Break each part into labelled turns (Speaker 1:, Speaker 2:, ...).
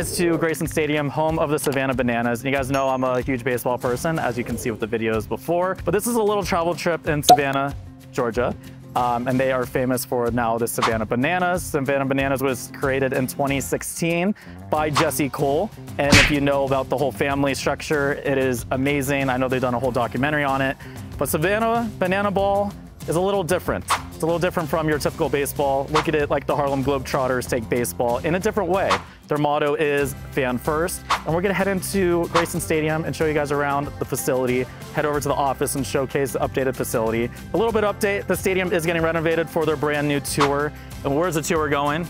Speaker 1: guys to Grayson Stadium, home of the Savannah Bananas. And you guys know I'm a huge baseball person, as you can see with the videos before. But this is a little travel trip in Savannah, Georgia. Um, and they are famous for now the Savannah Bananas. Savannah Bananas was created in 2016 by Jesse Cole. And if you know about the whole family structure, it is amazing. I know they've done a whole documentary on it. But Savannah Banana Ball is a little different. It's a little different from your typical baseball. Look at it like the Harlem Globetrotters take baseball in a different way. Their motto is fan first. And we're gonna head into Grayson Stadium and show you guys around the facility, head over to the office and showcase the updated facility. A little bit update, the stadium is getting renovated for their brand new tour. And where's the tour going?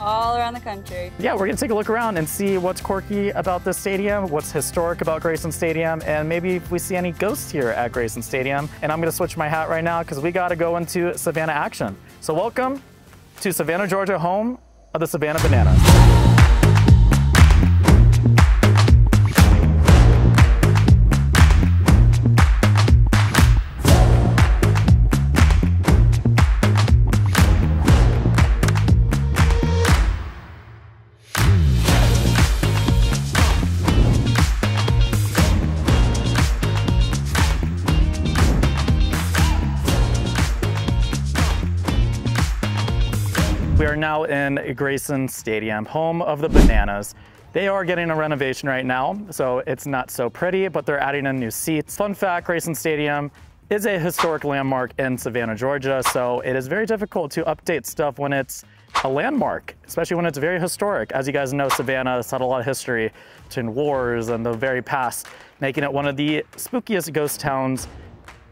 Speaker 2: all around the country.
Speaker 1: Yeah, we're gonna take a look around and see what's quirky about this stadium, what's historic about Grayson Stadium, and maybe if we see any ghosts here at Grayson Stadium. And I'm gonna switch my hat right now because we gotta go into Savannah action. So welcome to Savannah, Georgia, home of the Savannah Bananas. We are now in Grayson Stadium, home of the Bananas. They are getting a renovation right now, so it's not so pretty, but they're adding in new seats. Fun fact, Grayson Stadium is a historic landmark in Savannah, Georgia, so it is very difficult to update stuff when it's a landmark, especially when it's very historic. As you guys know, Savannah has had a lot of history between wars and the very past, making it one of the spookiest ghost towns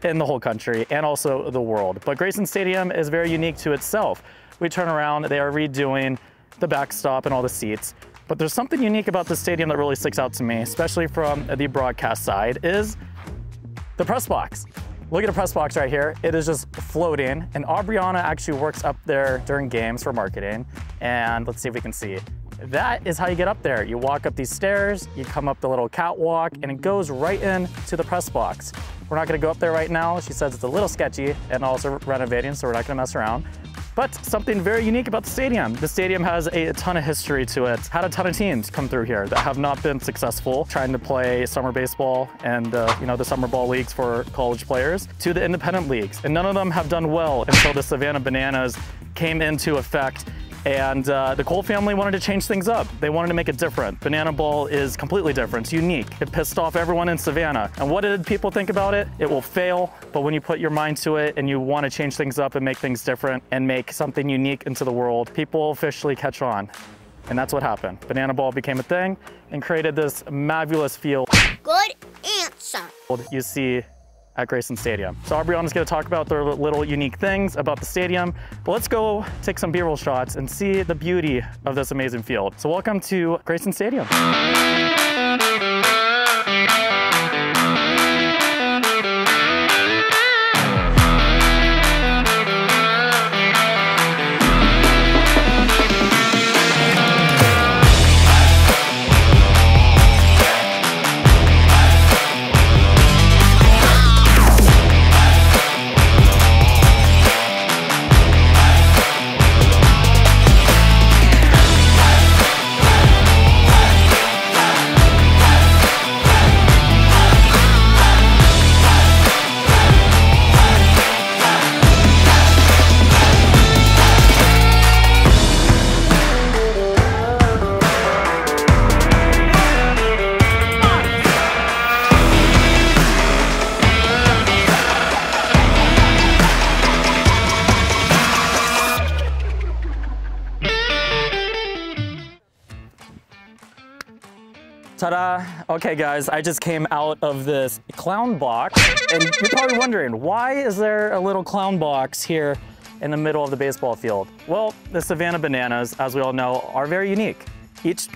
Speaker 1: in the whole country and also the world. But Grayson Stadium is very unique to itself. We turn around, they are redoing the backstop and all the seats. But there's something unique about the stadium that really sticks out to me, especially from the broadcast side, is the press box. Look at the press box right here. It is just floating. And Aubriana actually works up there during games for marketing. And let's see if we can see. That is how you get up there. You walk up these stairs, you come up the little catwalk, and it goes right in to the press box. We're not gonna go up there right now. She says it's a little sketchy and also renovating, so we're not gonna mess around. But something very unique about the stadium. The stadium has a ton of history to it. Had a ton of teams come through here that have not been successful trying to play summer baseball and uh, you know the summer ball leagues for college players to the independent leagues. And none of them have done well until the Savannah Bananas came into effect and uh, the Cole family wanted to change things up. They wanted to make it different. Banana Ball is completely different. It's unique. It pissed off everyone in Savannah. And what did people think about it? It will fail, but when you put your mind to it and you want to change things up and make things different and make something unique into the world, people officially catch on. And that's what happened. Banana Ball became a thing and created this marvelous field.
Speaker 3: Good answer.
Speaker 1: You see at Grayson Stadium. So Aubriana's gonna talk about their little unique things about the stadium, but let's go take some B-roll shots and see the beauty of this amazing field. So welcome to Grayson Stadium. Ta-da! Okay guys, I just came out of this clown box and you're probably wondering, why is there a little clown box here in the middle of the baseball field? Well, the Savannah Bananas, as we all know, are very unique. Each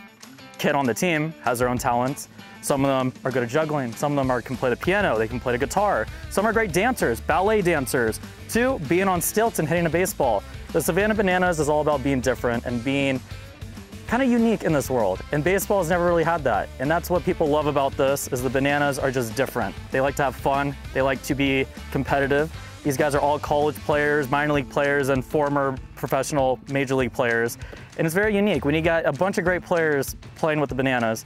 Speaker 1: kid on the team has their own talents. Some of them are good at juggling. Some of them are, can play the piano. They can play the guitar. Some are great dancers, ballet dancers. Two, being on stilts and hitting a baseball. The Savannah Bananas is all about being different and being kind of unique in this world. And baseball has never really had that. And that's what people love about this is the bananas are just different. They like to have fun. They like to be competitive. These guys are all college players, minor league players, and former professional major league players, and it's very unique. When you got a bunch of great players playing with the Bananas,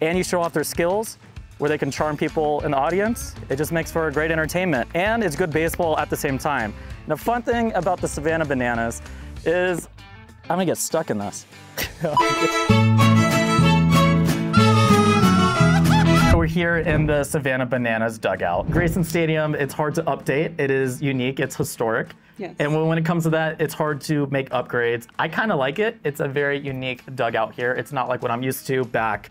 Speaker 1: and you show off their skills, where they can charm people in the audience, it just makes for a great entertainment, and it's good baseball at the same time. And the fun thing about the Savannah Bananas is I'm gonna get stuck in this. We're here in the Savannah Bananas dugout. Grayson Stadium, it's hard to update. It is unique, it's historic.
Speaker 2: Yes.
Speaker 1: And when, when it comes to that, it's hard to make upgrades. I kind of like it. It's a very unique dugout here. It's not like what I'm used to back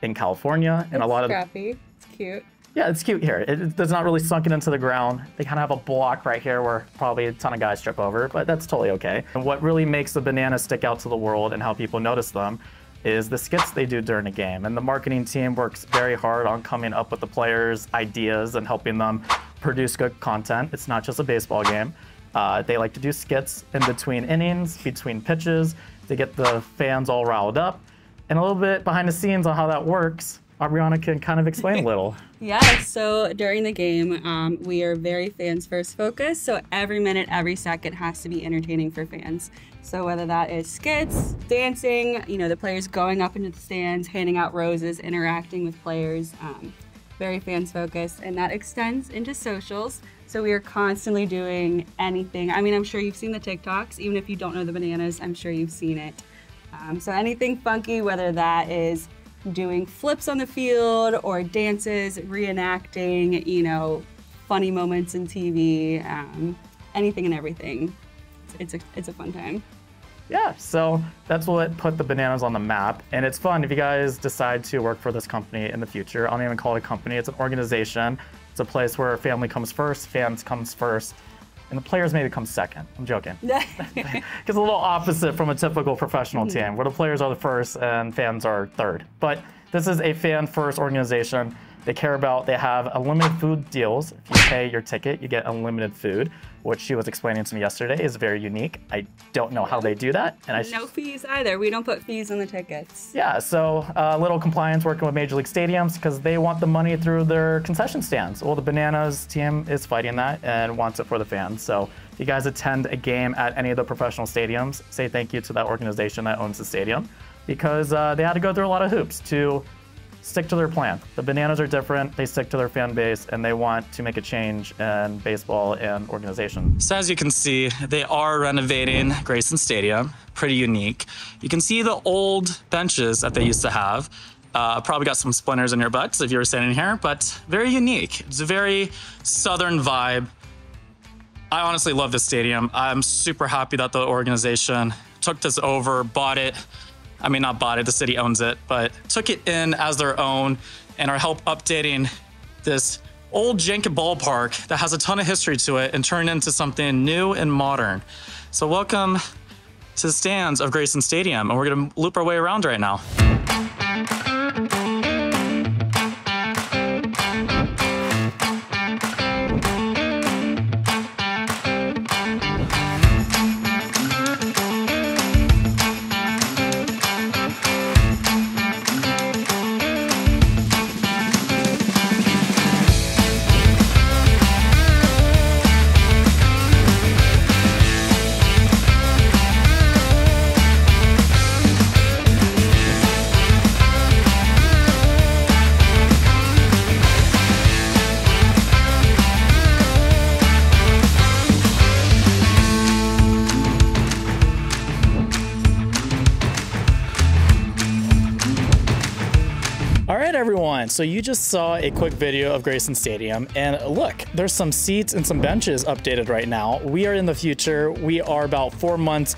Speaker 1: in California and a lot of
Speaker 2: scrappy. It's cute.
Speaker 1: Yeah, it's cute here. It, it's not really sunken into the ground. They kind of have a block right here where probably a ton of guys trip over, but that's totally okay. And what really makes the bananas stick out to the world and how people notice them is the skits they do during a game. And the marketing team works very hard on coming up with the players' ideas and helping them produce good content. It's not just a baseball game. Uh, they like to do skits in between innings, between pitches, to get the fans all riled up. And a little bit behind the scenes on how that works, Aubriana can kind of explain a little.
Speaker 2: Yeah, so during the game, um, we are very fans first focused. So every minute, every second has to be entertaining for fans. So whether that is skits, dancing, you know, the players going up into the stands, handing out roses, interacting with players, um, very fans focused. And that extends into socials. So we are constantly doing anything. I mean, I'm sure you've seen the TikToks. Even if you don't know the bananas, I'm sure you've seen it. Um, so anything funky, whether that is doing flips on the field or dances, reenacting, you know, funny moments in TV, um, anything and everything. It's, it's, a, it's a fun time.
Speaker 1: Yeah, so that's what put the bananas on the map. And it's fun if you guys decide to work for this company in the future. I don't even call it a company, it's an organization. It's a place where family comes first, fans comes first, and the players maybe come second. I'm joking. Because a little opposite from a typical professional hmm. team, where the players are the first and fans are third. But this is a fan first organization. They care about, they have unlimited food deals. If you pay your ticket, you get unlimited food, which she was explaining to me yesterday is very unique. I don't know how they do that. And I
Speaker 2: no fees either. We don't put fees on the tickets.
Speaker 1: yeah, so a uh, little compliance working with Major League Stadiums because they want the money through their concession stands. Well, the Bananas team is fighting that and wants it for the fans. So if you guys attend a game at any of the professional stadiums, say thank you to that organization that owns the stadium because uh, they had to go through a lot of hoops to stick to their plan. The Bananas are different, they stick to their fan base, and they want to make a change in baseball and organization.
Speaker 4: So as you can see, they are renovating Grayson Stadium, pretty unique. You can see the old benches that they used to have. Uh, probably got some splinters in your butts if you were standing here, but very unique. It's a very southern vibe. I honestly love this stadium. I'm super happy that the organization took this over, bought it, I mean, not bought it, the city owns it, but took it in as their own and are help updating this old janky ballpark that has a ton of history to it and turn into something new and modern. So welcome to the stands of Grayson Stadium, and we're gonna loop our way around right now.
Speaker 1: So you just saw a quick video of Grayson Stadium, and look, there's some seats and some benches updated right now. We are in the future. We are about four months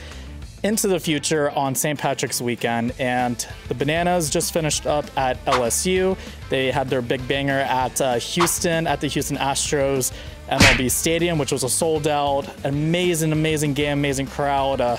Speaker 1: into the future on St. Patrick's weekend, and the Bananas just finished up at LSU. They had their big banger at uh, Houston at the Houston Astros MLB Stadium, which was a sold out, amazing, amazing game, amazing crowd. Uh,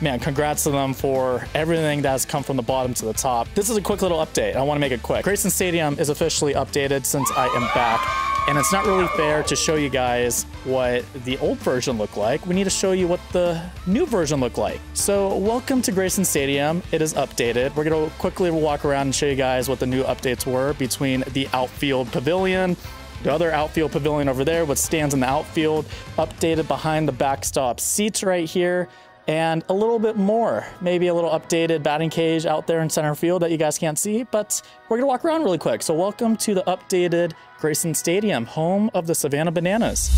Speaker 1: man, congrats to them for everything that has come from the bottom to the top. This is a quick little update. I want to make it quick. Grayson Stadium is officially updated since I am back. And it's not really fair to show you guys what the old version looked like. We need to show you what the new version looked like. So welcome to Grayson Stadium. It is updated. We're gonna quickly walk around and show you guys what the new updates were between the outfield pavilion, the other outfield pavilion over there with stands in the outfield, updated behind the backstop seats right here, and a little bit more. Maybe a little updated batting cage out there in center field that you guys can't see, but we're gonna walk around really quick. So welcome to the updated Grayson Stadium, home of the Savannah Bananas.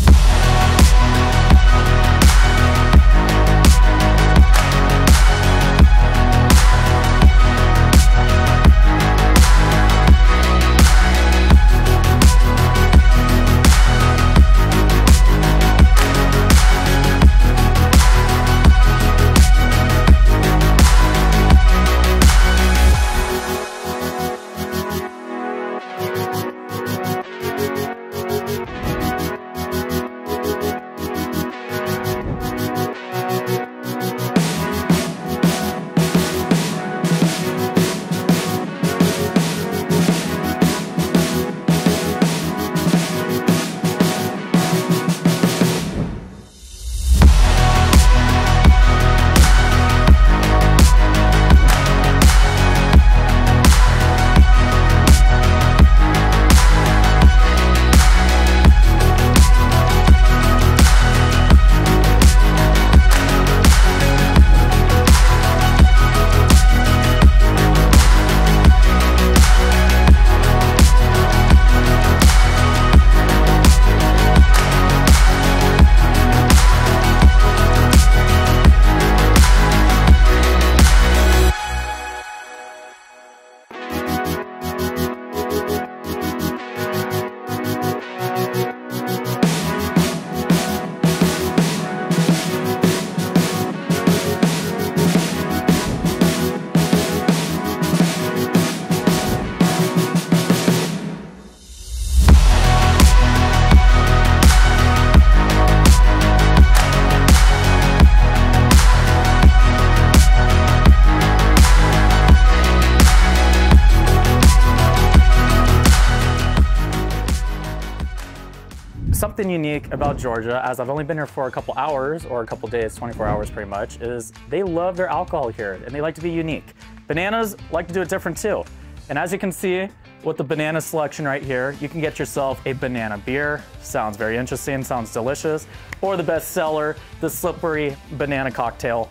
Speaker 1: Something unique about Georgia, as I've only been here for a couple hours or a couple days, 24 hours pretty much, is they love their alcohol here and they like to be unique. Bananas like to do it different too. And as you can see with the banana selection right here, you can get yourself a banana beer. Sounds very interesting, sounds delicious. Or the best seller, the slippery banana cocktail.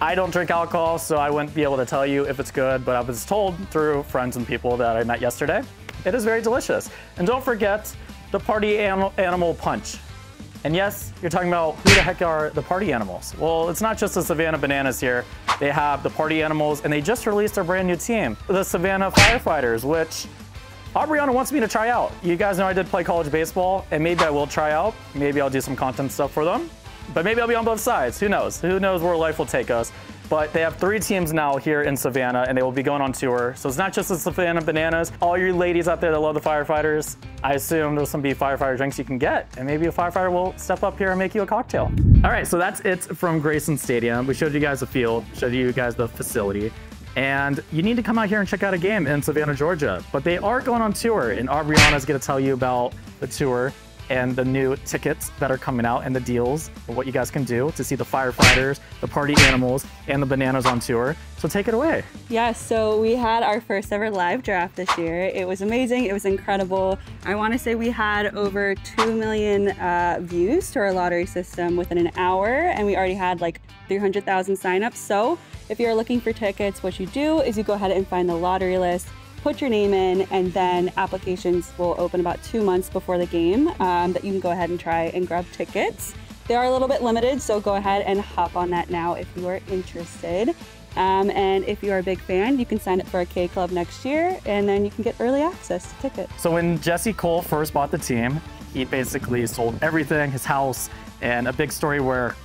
Speaker 1: I don't drink alcohol, so I wouldn't be able to tell you if it's good, but I was told through friends and people that I met yesterday, it is very delicious. And don't forget, the party animal, punch. And yes, you're talking about who the heck are the party animals? Well, it's not just the Savannah Bananas here. They have the party animals, and they just released their brand new team, the Savannah Firefighters, which Aubriana wants me to try out. You guys know I did play college baseball, and maybe I will try out. Maybe I'll do some content stuff for them. But maybe I'll be on both sides. Who knows? Who knows where life will take us? But they have three teams now here in Savannah, and they will be going on tour. So it's not just the Savannah Bananas. All you ladies out there that love the firefighters, I assume there's some be firefighter drinks you can get, and maybe a firefighter will step up here and make you a cocktail. All right, so that's it from Grayson Stadium. We showed you guys the field, showed you guys the facility. And you need to come out here and check out a game in Savannah, Georgia. But they are going on tour, and Aubriana is going to tell you about the tour and the new tickets that are coming out and the deals what you guys can do to see the firefighters, the party animals, and the bananas on tour. So take it away.
Speaker 2: Yeah, so we had our first ever live draft this year. It was amazing. It was incredible. I want to say we had over 2 million uh, views to our lottery system within an hour, and we already had like 300,000 signups. So if you're looking for tickets, what you do is you go ahead and find the lottery list put your name in, and then applications will open about two months before the game um, that you can go ahead and try and grab tickets. They are a little bit limited, so go ahead and hop on that now if you are interested. Um, and if you are a big fan, you can sign up for a K Club next year, and then you can get early access to tickets.
Speaker 1: So when Jesse Cole first bought the team, he basically sold everything, his house, and a big story where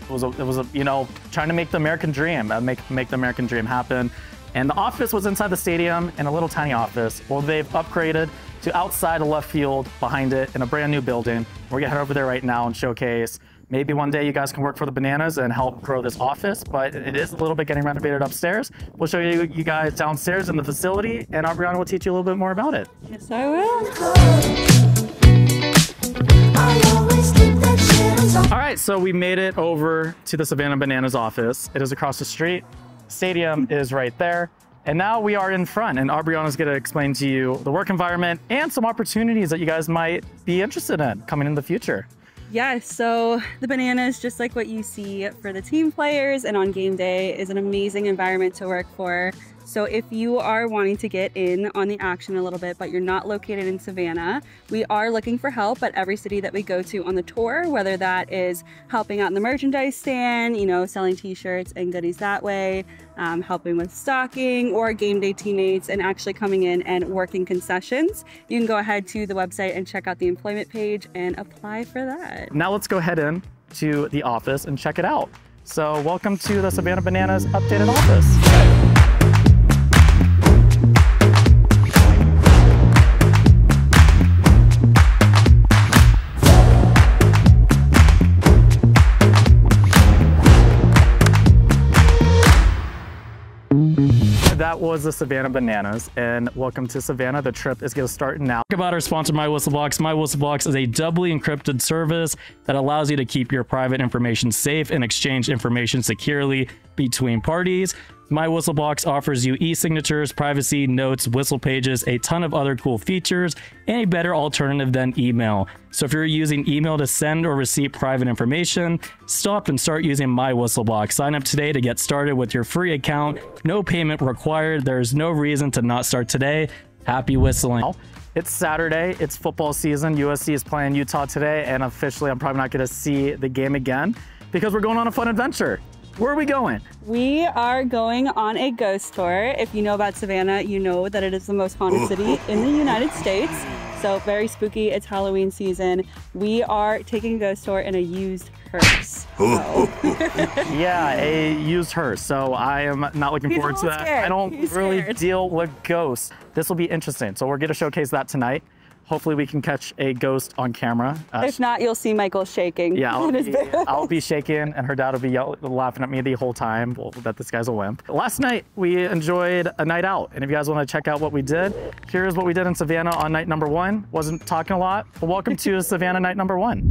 Speaker 1: it was, a, it was a, you know, trying to make the American dream, uh, make, make the American dream happen. And the office was inside the stadium in a little tiny office. Well, they've upgraded to outside the left field behind it in a brand new building. We're gonna head over there right now and showcase. Maybe one day you guys can work for the Bananas and help grow this office, but it is a little bit getting renovated upstairs. We'll show you you guys downstairs in the facility, and Aubriana will teach you a little bit more about it.
Speaker 2: Yes, I will.
Speaker 1: All right, so we made it over to the Savannah Bananas office. It is across the street. Stadium is right there. And now we are in front, and Aubriana is going to explain to you the work environment and some opportunities that you guys might be interested in coming in the future.
Speaker 2: Yes, so the Bananas, just like what you see for the team players and on game day, is an amazing environment to work for. So if you are wanting to get in on the action a little bit, but you're not located in Savannah, we are looking for help at every city that we go to on the tour, whether that is helping out in the merchandise stand, you know, selling t-shirts and goodies that way, um, helping with stocking or game day teammates and actually coming in and working concessions. You can go ahead to the website and check out the employment page and apply for that.
Speaker 1: Now let's go ahead in to the office and check it out. So welcome to the Savannah Bananas updated office. That was the Savannah Bananas, and welcome to Savannah. The trip is going to start now. Talk about our sponsor, My Whistlebox. My Whistlebox is a doubly encrypted service that allows you to keep your private information safe and exchange information securely between parties. My Whistlebox offers you e-signatures, privacy, notes, whistle pages, a ton of other cool features, and a better alternative than email. So if you're using email to send or receive private information, stop and start using My Whistlebox. Sign up today to get started with your free account. No payment required. There's no reason to not start today. Happy whistling. It's Saturday, it's football season. USC is playing Utah today, and officially I'm probably not gonna see the game again because we're going on a fun adventure. Where are we going?
Speaker 2: We are going on a ghost tour. If you know about Savannah, you know that it is the most haunted city in the United States. So very spooky. It's Halloween season. We are taking a ghost tour in a used hearse. So.
Speaker 1: yeah, a used hearse. So I am not looking
Speaker 2: He's
Speaker 1: forward to that.
Speaker 2: scared.
Speaker 1: I don't
Speaker 2: He's
Speaker 1: really
Speaker 2: scared.
Speaker 1: deal with ghosts. This will be interesting. So we're going to showcase that tonight. Hopefully we can catch a ghost on camera. Uh,
Speaker 2: If not, you'll see Michael shaking.
Speaker 1: yeah, I'll be. I'll be shaking, and her dad will be yell- laughing at me the whole time well, that this guy's a wimp. Last night, we enjoyed a night out, and if you guys want to check out what we did, here's what we did in Savannah on night number one. Wasn't talking a lot, but welcome to Savannah night number one.